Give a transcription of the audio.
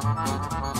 Música